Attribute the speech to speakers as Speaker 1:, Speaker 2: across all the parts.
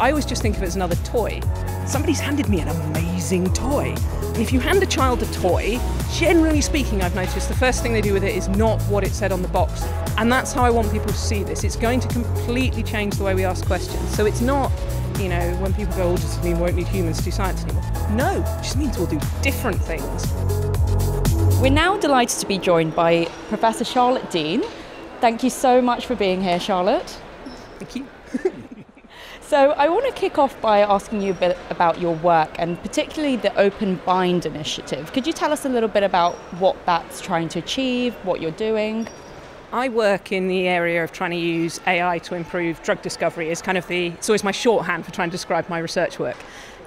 Speaker 1: I always just think of it as another toy. Somebody's handed me an amazing toy. And if you hand a child a toy, generally speaking, I've noticed the first thing they do with it is not what it said on the box. And that's how I want people to see this. It's going to completely change the way we ask questions. So it's not, you know, when people go, oh, it mean we won't need humans to do science anymore? No, it just means we'll do different things.
Speaker 2: We're now delighted to be joined by Professor Charlotte Deane. Thank you so much for being here, Charlotte.
Speaker 1: Thank you.
Speaker 2: So I want to kick off by asking you a bit about your work and particularly the Open Bind initiative. Could you tell us a little bit about what that's trying to achieve, what you're doing?
Speaker 1: I work in the area of trying to use AI to improve drug discovery is kind of the it's always my shorthand for trying to describe my research work.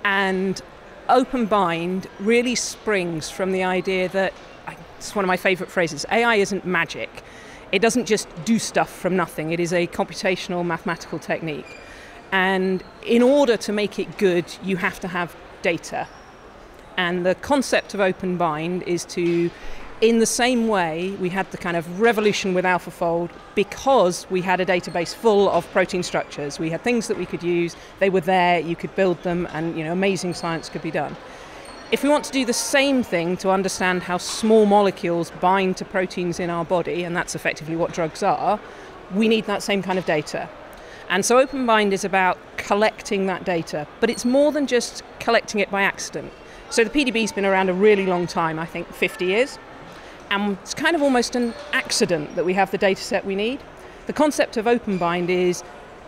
Speaker 1: And Open Bind really springs from the idea that it's one of my favorite phrases. AI isn't magic. It doesn't just do stuff from nothing. It is a computational mathematical technique. And in order to make it good, you have to have data. And the concept of Open Bind is to, in the same way, we had the kind of revolution with AlphaFold because we had a database full of protein structures. We had things that we could use, they were there, you could build them, and you know, amazing science could be done. If we want to do the same thing to understand how small molecules bind to proteins in our body, and that's effectively what drugs are, we need that same kind of data. And so OpenBind is about collecting that data, but it's more than just collecting it by accident. So the PDB's been around a really long time, I think 50 years, and it's kind of almost an accident that we have the data set we need. The concept of OpenBind is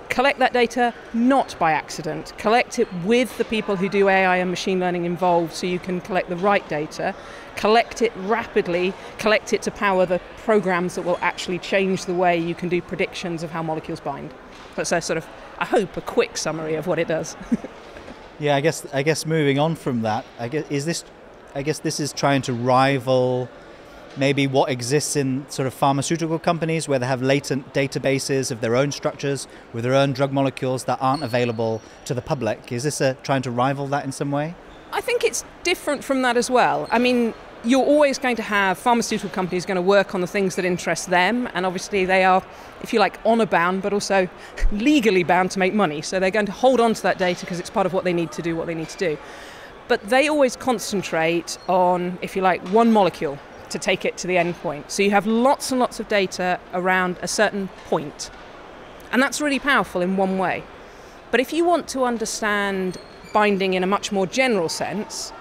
Speaker 1: collect that data not by accident, collect it with the people who do AI and machine learning involved so you can collect the right data, collect it rapidly, collect it to power the programs that will actually change the way you can do predictions of how molecules bind. That's a sort of, I hope, a quick summary of what it does.
Speaker 3: yeah, I guess I guess moving on from that, I guess is this, I guess this is trying to rival maybe what exists in sort of pharmaceutical companies where they have latent databases of their own structures with their own drug molecules that aren't available to the public. Is this a, trying to rival that in some way?
Speaker 1: I think it's different from that as well. I mean, you're always going to have pharmaceutical companies going to work on the things that interest them, and obviously they are, if you like, honor bound, but also legally bound to make money. So they're going to hold on to that data because it's part of what they need to do what they need to do. But they always concentrate on, if you like, one molecule to take it to the end point. So you have lots and lots of data around a certain point. And that's really powerful in one way. But if you want to understand binding in a much more general sense,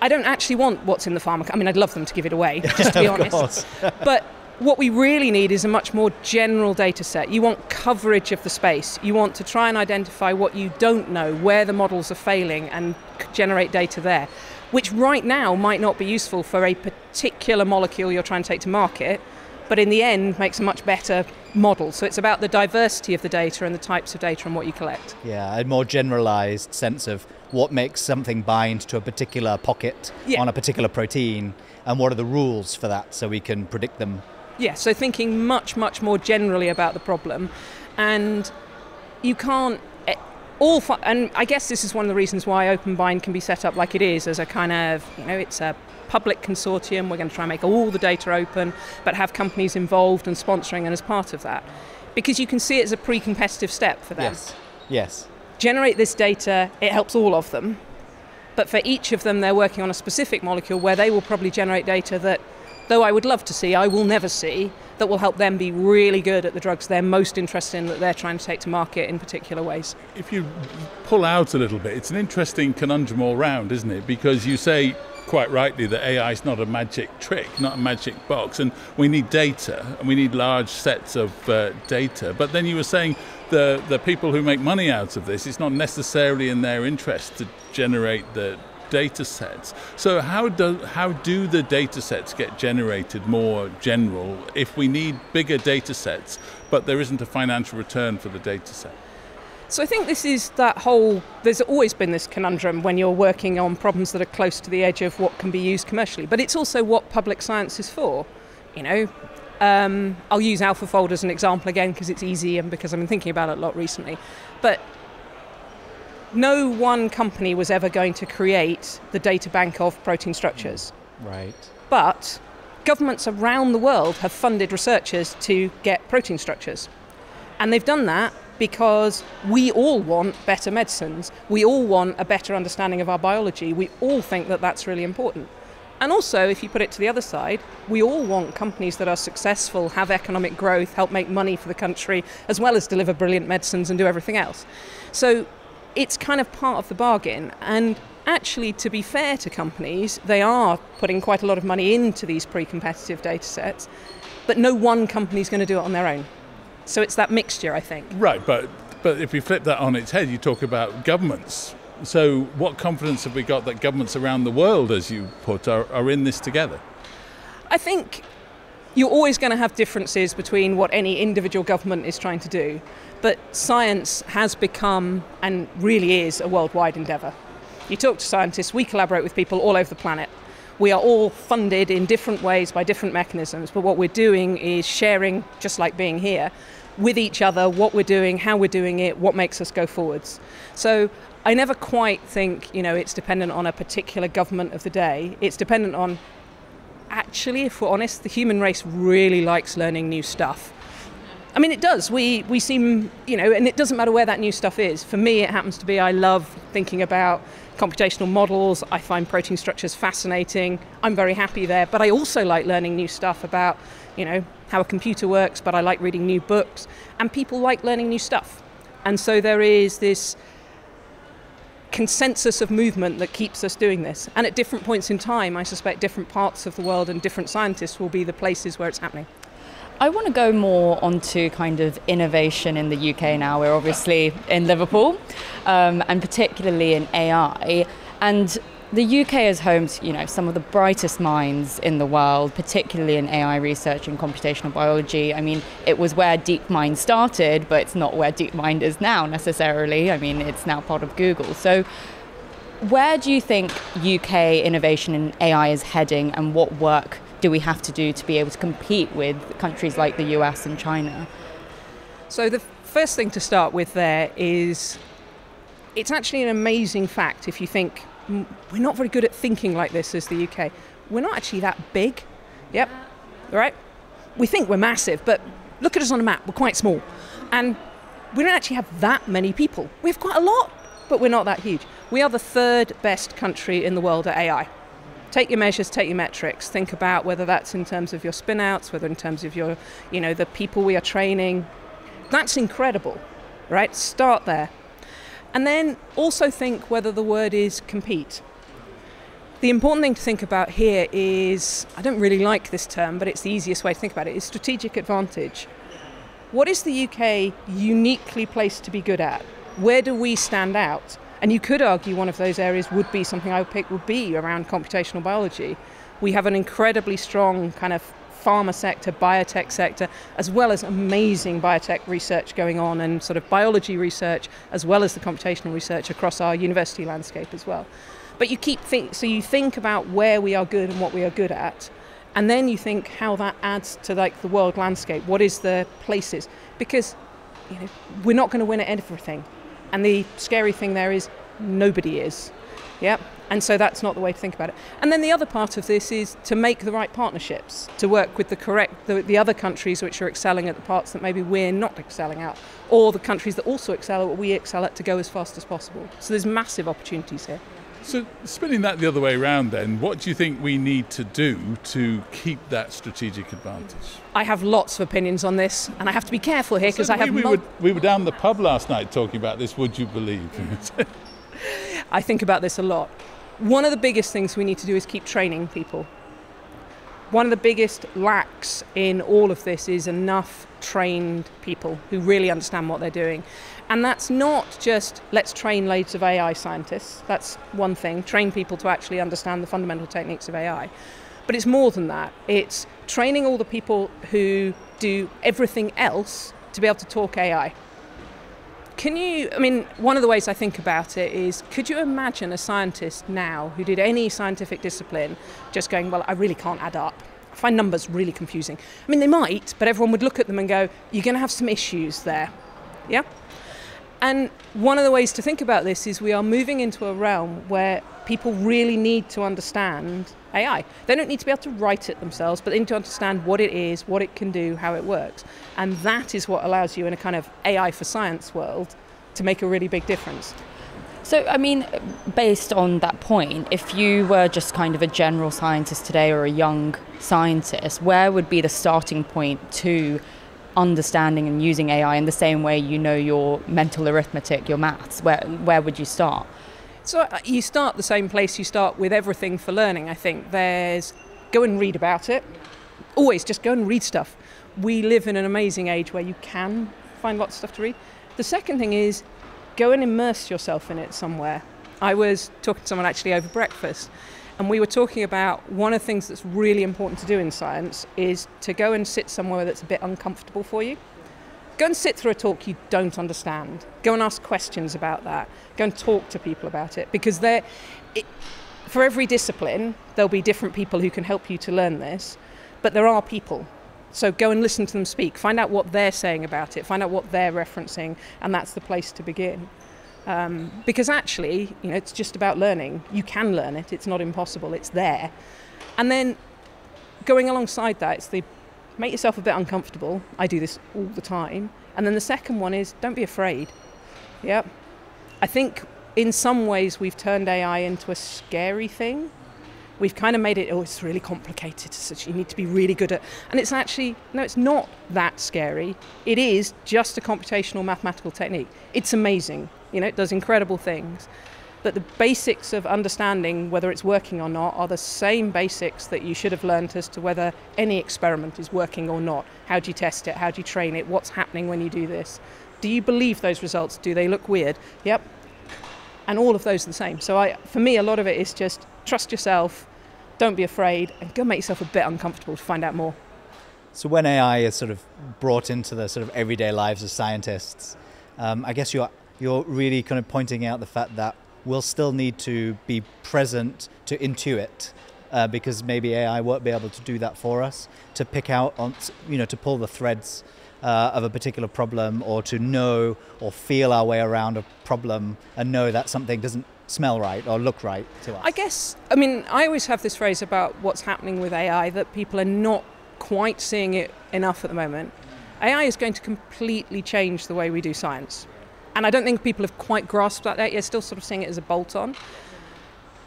Speaker 1: I don't actually want what's in the pharma. I mean, I'd love them to give it away, just to be honest. but what we really need is a much more general data set. You want coverage of the space. You want to try and identify what you don't know, where the models are failing, and generate data there, which right now might not be useful for a particular molecule you're trying to take to market, but in the end makes a much better model. So it's about the diversity of the data and the types of data and what you collect.
Speaker 3: Yeah, a more generalized sense of what makes something bind to a particular pocket yeah. on a particular protein and what are the rules for that so we can predict them.
Speaker 1: Yeah, so thinking much, much more generally about the problem. And you can't eh, all and I guess this is one of the reasons why OpenBind can be set up like it is as a kind of you know it's a public consortium. We're going to try and make all the data open, but have companies involved and sponsoring and as part of that, because you can see it as a pre-competitive step for them.
Speaker 3: Yes. Yes
Speaker 1: generate this data, it helps all of them. But for each of them, they're working on a specific molecule where they will probably generate data that, though I would love to see, I will never see, that will help them be really good at the drugs they're most interested in that they're trying to take to market in particular ways.
Speaker 4: If you pull out a little bit, it's an interesting conundrum all round, isn't it? Because you say quite rightly that AI is not a magic trick, not a magic box, and we need data and we need large sets of uh, data. But then you were saying the, the people who make money out of this, it's not necessarily in their interest to generate the data sets. So how do how do the data sets get generated more general if we need bigger data sets, but there isn't a financial return for the data set?
Speaker 1: So I think this is that whole. There's always been this conundrum when you're working on problems that are close to the edge of what can be used commercially, but it's also what public science is for. You know, um, I'll use AlphaFold as an example again because it's easy and because I've been thinking about it a lot recently. But no one company was ever going to create the data bank of protein structures.
Speaker 3: Right.
Speaker 1: But governments around the world have funded researchers to get protein structures. And they've done that because we all want better medicines. We all want a better understanding of our biology. We all think that that's really important. And also, if you put it to the other side, we all want companies that are successful, have economic growth, help make money for the country, as well as deliver brilliant medicines and do everything else. So it's kind of part of the bargain. And actually, to be fair to companies, they are putting quite a lot of money into these pre competitive data sets, but no one company is going to do it on their own. So it's that mixture, I think.
Speaker 4: Right, but but if we flip that on its head, you talk about governments. So, what confidence have we got that governments around the world, as you put, are, are in this together?
Speaker 1: I think you're always going to have differences between what any individual government is trying to do, but science has become and really is a worldwide endeavour. You talk to scientists, we collaborate with people all over the planet. We are all funded in different ways by different mechanisms, but what we're doing is sharing, just like being here, with each other what we're doing, how we're doing it, what makes us go forwards. So I never quite think, you know, it's dependent on a particular government of the day. It's dependent on actually, if we're honest, the human race really likes learning new stuff. I mean, it does. We, we seem, you know, and it doesn't matter where that new stuff is. For me, it happens to be I love thinking about computational models. I find protein structures fascinating. I'm very happy there. But I also like learning new stuff about, you know, how a computer works, but I like reading new books. And people like learning new stuff. And so there is this consensus of movement that keeps us doing this. And at different points in time, I suspect different parts of the world and different scientists will be the places where it's happening.
Speaker 2: I want to go more onto kind of innovation in the UK now. We're obviously in Liverpool, um, and particularly in AI. And the UK is home to you know some of the brightest minds in the world, particularly in AI research and computational biology. I mean, it was where DeepMind started, but it's not where DeepMind is now necessarily. I mean, it's now part of Google. So, where do you think UK innovation in AI is heading, and what work do we have to do to be able to compete with countries like the US and China?
Speaker 1: So, the first thing to start with there is it's actually an amazing fact if you think we're not very good at thinking like this as the UK. We're not actually that big. Yep. All right. We think we're massive, but look at us on a map. We're quite small. And we don't actually have that many people. We have quite a lot, but we're not that huge. We are the third best country in the world at AI. Take your measures, take your metrics. Think about whether that's in terms of your spinouts, whether in terms of your, you know, the people we are training. That's incredible, right? Start there. And then also think whether the word is compete. The important thing to think about here is I don't really like this term, but it's the easiest way to think about it is strategic advantage. What is the UK uniquely placed to be good at? Where do we stand out? And you could argue one of those areas would be something I would pick would be around computational biology. We have an incredibly strong kind of pharma sector, biotech sector, as well as amazing biotech research going on and sort of biology research, as well as the computational research across our university landscape as well. But you keep think so you think about where we are good and what we are good at, and then you think how that adds to like the world landscape. What is the places? Because you know we're not going to win at everything, and the scary thing there is nobody is. Yep. And so that's not the way to think about it. And then the other part of this is to make the right partnerships, to work with the correct, the, the other countries which are excelling at the parts that maybe we're not excelling at, or the countries that also excel at what we excel at to go as fast as possible. So there's massive opportunities here.
Speaker 4: So, spinning that the other way around, then, what do you think we need to do to keep that strategic advantage?
Speaker 1: I have lots of opinions on this, and I have to be careful here because
Speaker 4: so
Speaker 1: I have.
Speaker 4: We, we, were, we were down the pub last night talking about this. Would you believe?
Speaker 1: I think about this a lot. One of the biggest things we need to do is keep training people. One of the biggest lacks in all of this is enough trained people who really understand what they're doing. And that's not just let's train loads of AI scientists. That's one thing, train people to actually understand the fundamental techniques of AI. But it's more than that. It's training all the people who do everything else to be able to talk AI. Can you, I mean, one of the ways I think about it is could you imagine a scientist now who did any scientific discipline just going, well, I really can't add up? I find numbers really confusing. I mean, they might, but everyone would look at them and go, you're going to have some issues there. Yeah? And one of the ways to think about this is we are moving into a realm where people really need to understand AI. They don't need to be able to write it themselves, but they need to understand what it is, what it can do, how it works. And that is what allows you in a kind of AI for science world to make a really big difference.
Speaker 2: So, I mean, based on that point, if you were just kind of a general scientist today or a young scientist, where would be the starting point to understanding and using AI in the same way you know your mental arithmetic, your maths? Where, where would you start?
Speaker 1: So, uh, you start the same place you start with everything for learning, I think. There's go and read about it. Always just go and read stuff. We live in an amazing age where you can find lots of stuff to read. The second thing is go and immerse yourself in it somewhere. I was talking to someone actually over breakfast, and we were talking about one of the things that's really important to do in science is to go and sit somewhere that's a bit uncomfortable for you. Go and sit through a talk you don't understand. Go and ask questions about that. Go and talk to people about it because for every discipline, there'll be different people who can help you to learn this, but there are people so go and listen to them speak, find out what they're saying about it, find out what they're referencing, and that's the place to begin. Um, because actually, you know, it's just about learning. You can learn it. It's not impossible. It's there. And then going alongside that, it's the make yourself a bit uncomfortable. I do this all the time. And then the second one is don't be afraid. Yep. I think in some ways we've turned AI into a scary thing we've kind of made it, oh, it's really complicated, so you need to be really good at. And it's actually, no, it's not that scary. It is just a computational mathematical technique. It's amazing, you know, it does incredible things. But the basics of understanding whether it's working or not are the same basics that you should have learned as to whether any experiment is working or not. How do you test it? How do you train it? What's happening when you do this? Do you believe those results? Do they look weird? Yep. And all of those are the same. So I, for me, a lot of it is just trust yourself, don't be afraid, and go make yourself a bit uncomfortable to find out more.
Speaker 3: So when AI is sort of brought into the sort of everyday lives of scientists, um, I guess you're you're really kind of pointing out the fact that we'll still need to be present to intuit. Uh, because maybe AI won't be able to do that for us, to pick out on, you know, to pull the threads uh, of a particular problem, or to know or feel our way around a problem and know that something doesn't smell right or look right to us.
Speaker 1: I guess, I mean, I always have this phrase about what's happening with AI that people are not quite seeing it enough at the moment. AI is going to completely change the way we do science. And I don't think people have quite grasped that yet. You're still sort of seeing it as a bolt on.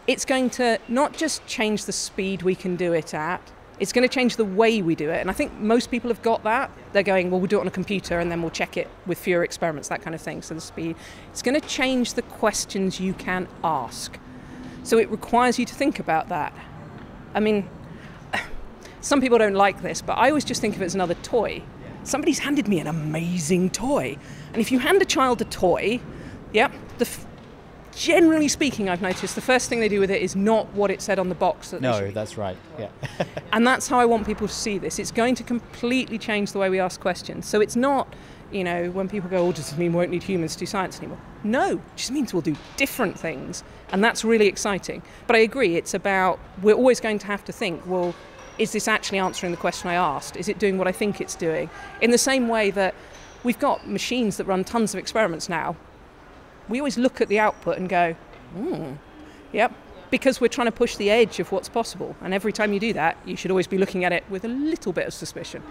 Speaker 1: It's going to not just change the speed we can do it at, it's going to change the way we do it. And I think most people have got that. They're going, well, we'll do it on a computer and then we'll check it with fewer experiments, that kind of thing. So the speed. It's going to change the questions you can ask. So it requires you to think about that. I mean, some people don't like this, but I always just think of it as another toy. Somebody's handed me an amazing toy. And if you hand a child a toy, yep, the generally speaking, I've noticed the first thing they do with it is not what it said on the box. That
Speaker 3: no, that's right. Yeah.
Speaker 1: and that's how I want people to see this. It's going to completely change the way we ask questions. So it's not, you know, when people go, "Oh, does this mean we won't need humans to do science anymore?" No, it just means we'll do different things, and that's really exciting. But I agree, it's about we're always going to have to think, well. Is this actually answering the question I asked? Is it doing what I think it's doing? In the same way that we've got machines that run tons of experiments now we always look at the output and go, hmm, yep, because we're trying to push the edge of what's possible. And every time you do that, you should always be looking at it with a little bit of suspicion.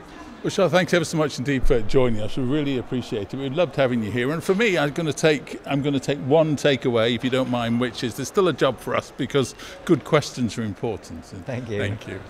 Speaker 4: Well, Charlotte, thanks ever so much indeed for joining us. We really appreciate it. We'd loved having you here. And for me, I'm going to take I'm going to take one takeaway, if you don't mind, which is there's still a job for us because good questions are important.
Speaker 3: Thank you.
Speaker 4: Thank you.